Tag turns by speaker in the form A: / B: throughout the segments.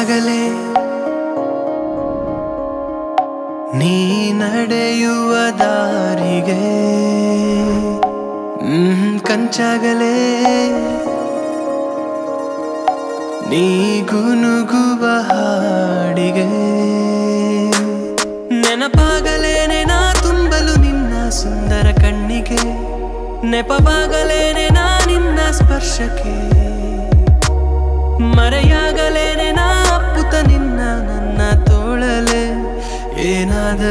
A: ಆಗಲೇ. ನೀ ನಡೆಯುವ ದಾರಿಗೆ ಕಂಚಾಗಲೇ. ನೀ ಗುನುಗುವ ಹಾಡಿಗೆ ನೆನಪಾಗಲೇನೆ ನಾ ತುಂಬಲು ನಿನ್ನ ಸುಂದರ ಕಣ್ಣಿಗೆ. ನೆಪವಾಗಲೇನೆ ನಾ ನಿನ್ನ ಸ್ಪರ್ಶಕ್ಕೆ. ಮರೆಯಾಗಲೇನೆ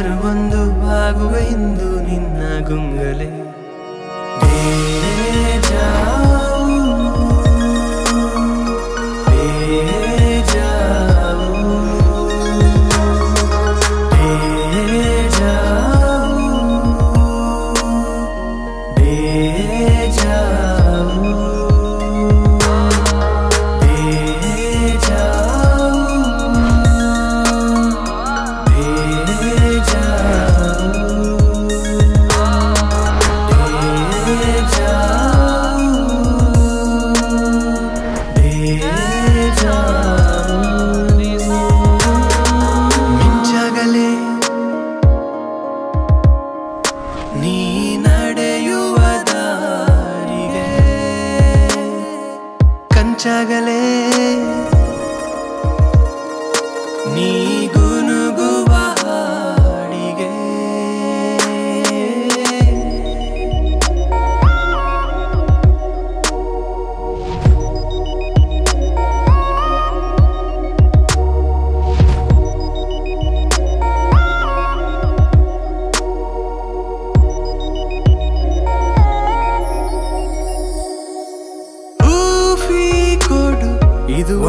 A: ಒಂದು ಆಗುವೆ ಇಂದು ನಿನ್ನ ಗುಂಗಲೆ.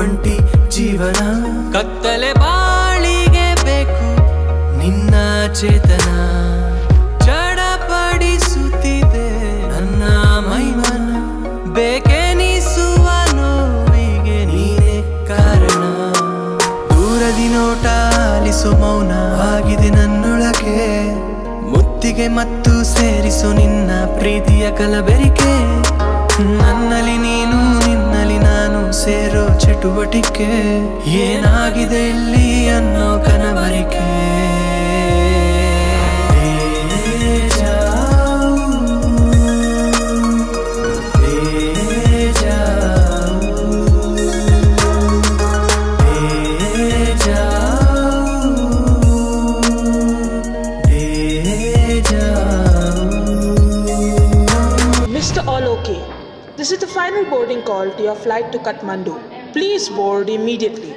A: ಒಂಟಿ ಜೀವನ. ಕತ್ತಲೆ ಬಾಳಿಗೆ ಬೇಕು ನಿನ್ನ ಚೇತನ. ಚಡಪಡಿಸುತ್ತಿದೆ ನನ್ನ ಮೈಮನ. ಬೇಕೆನಿಸುವ ನೋವಿಗೆ ನೀನೆ ಕಾರಣ. ದೂರದಿ ನೋಟ ಆಲಿಸೋ ಮೌನ. ಆಗಿದೆ ನನ್ನೊಳಗೆ. ಮುತ್ತಿಗೆ ಮತ್ತು ಸೇರಿಸು ನಿನ್ನ ಪ್ರೀತಿಯ ಕಲಬೆರಿಕೆ. ನನ್ನಲ್ಲಿ ನೀನು ನಿನ್ನಲ್ಲಿ ನಾನು ಸೇರೋ ಚಟುವಟಿಕೆ ಏನಾಗಿದೆ ಇಲ್ಲಿ ಅನ್ನೋ ಕನವರಿಕೆ?
B: This is the final boarding call to your flight to Kathmandu. Please board immediately.